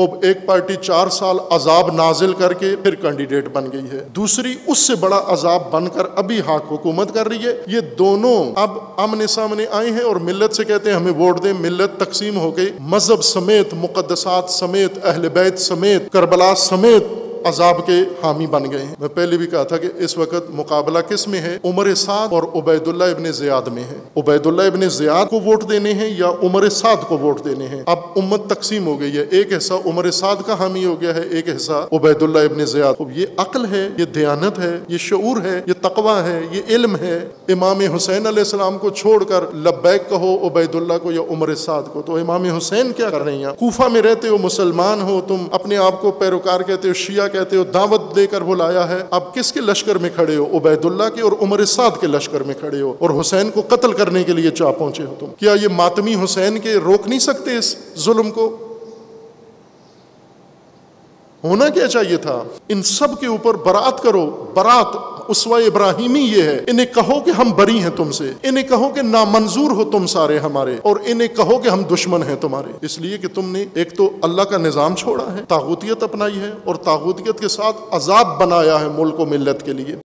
अब एक पार्टी चार साल अजाब नाजिल करके फिर कैंडिडेट बन गई है। दूसरी, उससे बड़ा अजाब बनकर अभी हाक हुकूमत कर रही है। ये दोनों अब आमने सामने आए हैं और मिलत से कहते हैं, हमें वोट दें। मिलत तकसीम हो गई। मज़हब समेत मुकदसात समेत, अहल बैत समेत, करबला समेत अजाब के हामी बन गए हैं। मैं पहले भी कहा था कि इस वक्त मुकाबला किसमें है? उमर साद और उबैदुल्ला इबन जियाद में है। उबैदुल्ला इबन जियाद को वोट देने हैं या उमर साद को वोट देने हैं? अब उम्मत तकसीम हो गई है। एक हिस्सा उमर साद का हामी हो गया है, एक हिस्सा उबैदुल्ला इबन जियाद अब ये अक्ल है, ये दयानत है, ये शूर है, ये तकवा है, ये इल्म है। इमाम हुसैन सलाम को छोड़कर लब्बैक कहो उबैदुल्ला को या उमर साद को। तो इमाम हुसैन क्या कर रहे हैं कूफा में रहते हो, मुसलमान हो, तुम अपने आप को पैरोकार कहते हो, शिया कहते हो, दावत देकर बुलाया है, अब किसके लश्कर में खड़े हो? उबैदुल्ला के और उमर साद के लश्कर में खड़े हो और हुसैन को कत्ल करने के लिए चाह पहुँचे हो तुम। क्या ये मातमी हुसैन के रोक नहीं सकते इस जुल्म को? होना क्या चाहिए था? इन सब के ऊपर बरात करो, बरात उसवा इब्राहिमी ये है। इन्हें कहो कि हम बरी हैं तुमसे। इन्हें कहो कि नामंजूर हो तुम सारे हमारे। और इन्हें कहो कि हम दुश्मन हैं तुम्हारे। इसलिए कि तुमने एक तो अल्लाह का निज़ाम छोड़ा है, तागुतियत अपनाई है, और तागुतियत के साथ अजाब बनाया है मुल्क मिल्लत के लिए।